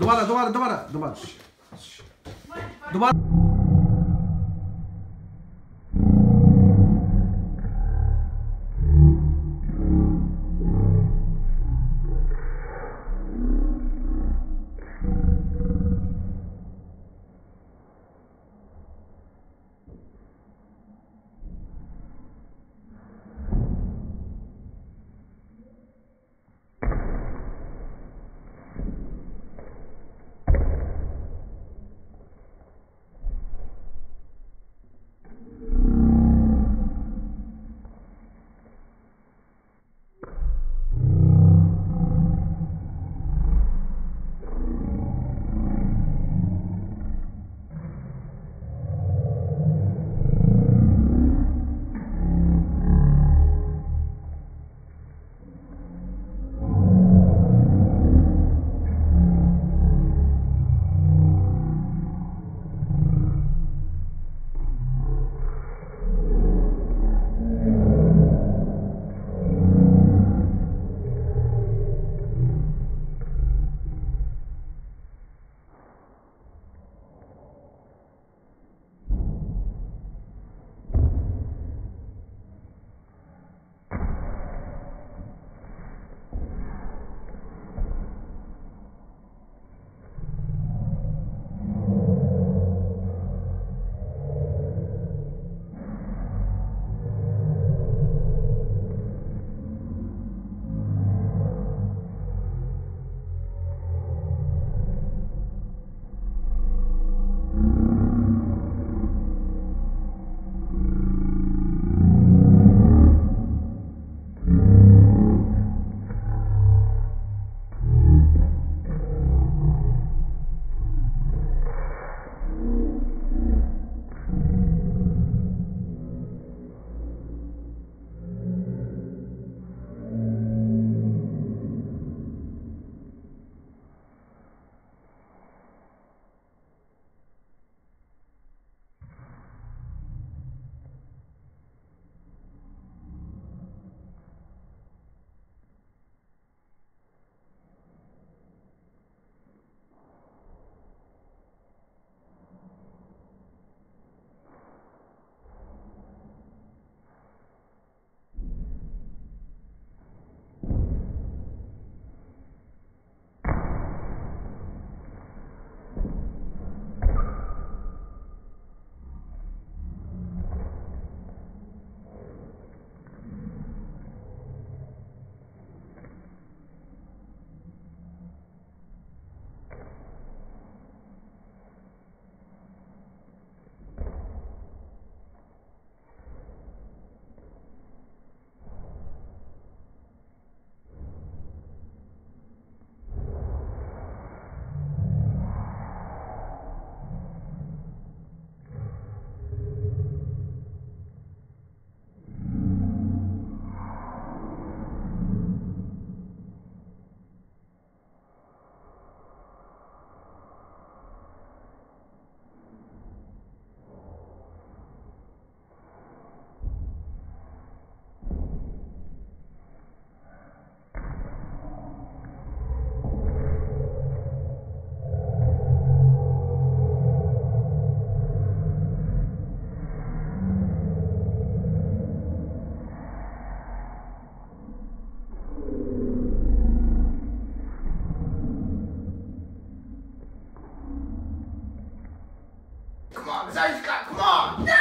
Domara, domara, domara, domara. Domara. Come on, Come on. No!